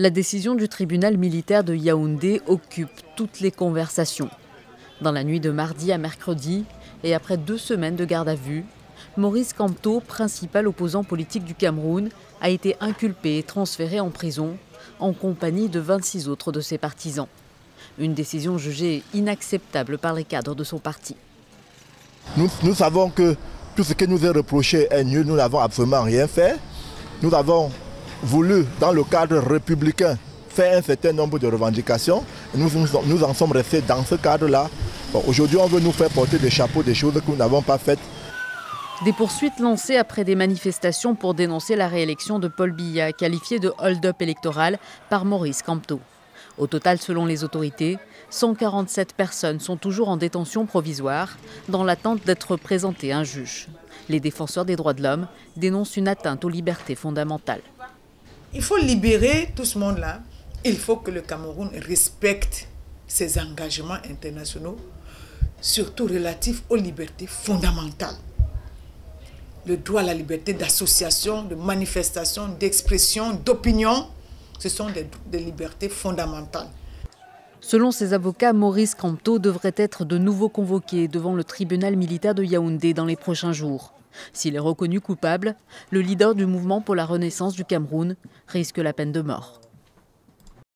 La décision du tribunal militaire de Yaoundé occupe toutes les conversations. Dans la nuit de mardi à mercredi, et après deux semaines de garde à vue, Maurice Kamto, principal opposant politique du Cameroun, a été inculpé et transféré en prison en compagnie de 26 autres de ses partisans. Une décision jugée inacceptable par les cadres de son parti. Nous, nous savons que tout ce qui nous est reproché est nul, nous n'avons absolument rien fait. Nous avons voulu, dans le cadre républicain, faire un certain nombre de revendications. Nous, nous, en sommes restés dans ce cadre-là. Aujourd'hui, on veut nous faire porter des chapeaux, des choses que nous n'avons pas faites. Des poursuites lancées après des manifestations pour dénoncer la réélection de Paul Biya, qualifié de hold-up électoral par Maurice Camteau. Au total, selon les autorités, 147 personnes sont toujours en détention provisoire dans l'attente d'être présentées à un juge. Les défenseurs des droits de l'homme dénoncent une atteinte aux libertés fondamentales. Il faut libérer tout ce monde-là. Il faut que le Cameroun respecte ses engagements internationaux, surtout relatifs aux libertés fondamentales. Le droit à la liberté d'association, de manifestation, d'expression, d'opinion, ce sont des, libertés fondamentales. Selon ses avocats, Maurice Camteau devrait être de nouveau convoqué devant le tribunal militaire de Yaoundé dans les prochains jours. S'il est reconnu coupable, le leader du mouvement pour la renaissance du Cameroun risque la peine de mort.